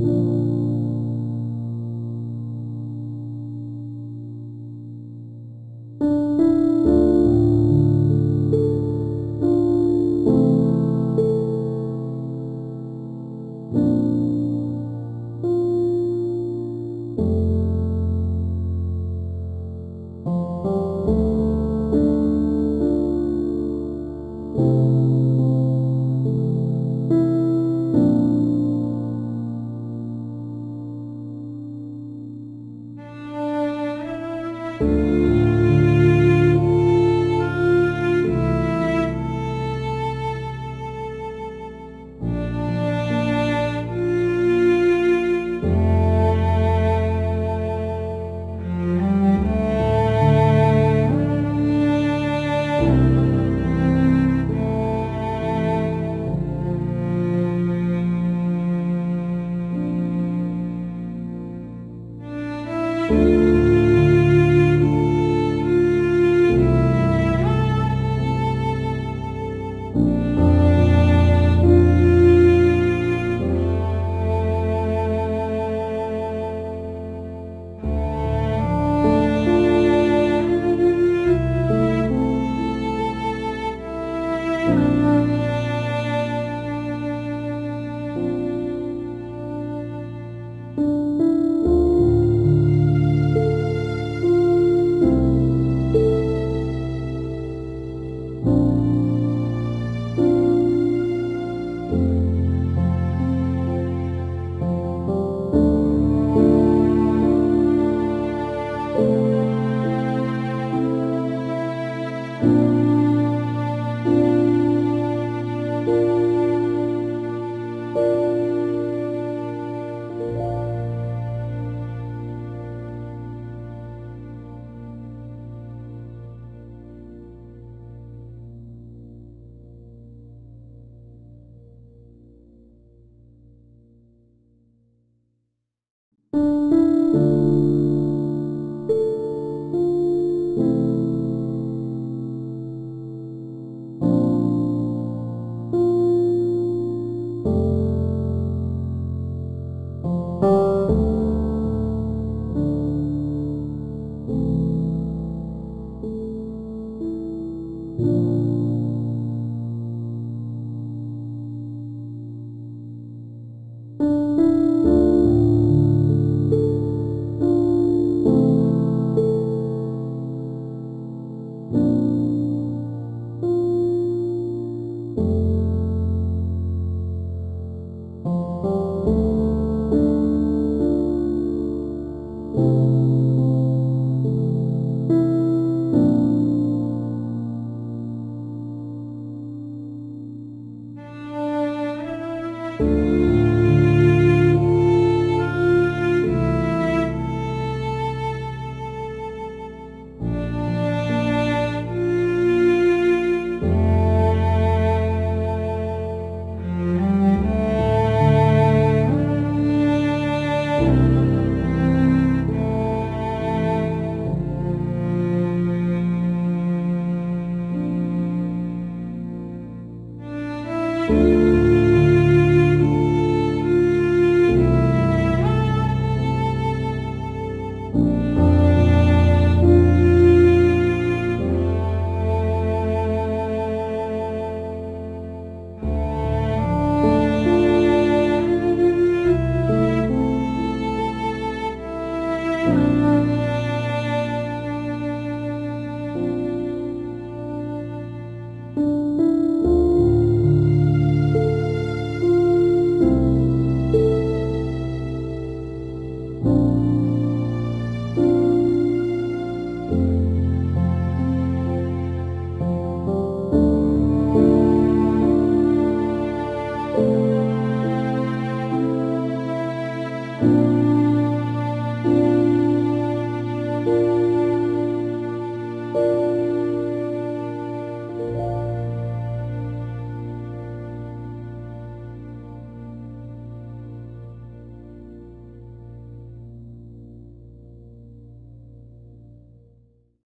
Ooh.